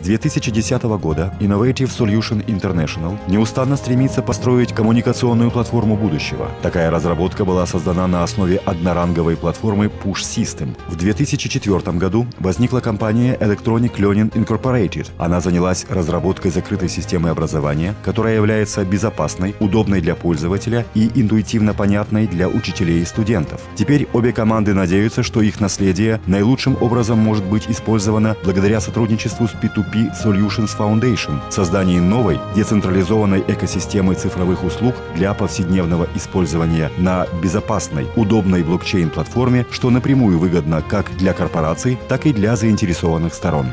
2010 года Innovative Solution International неустанно стремится построить коммуникационную платформу будущего. Такая разработка была создана на основе одноранговой платформы Push System. В 2004 году возникла компания Electronic Learning Incorporated. Она занялась разработкой закрытой системы образования, которая является безопасной, удобной для пользователя и интуитивно понятной для учителей и студентов. Теперь обе команды надеются, что их наследие наилучшим образом может быть использовано благодаря сотрудничеству с P2P Solutions Foundation в создании новой децентрализованной экосистемы цифровых услуг для повседневного использования на безопасной, удобной блокчейн-платформе, что напрямую выгодно как для корпораций, так и для заинтересованных сторон.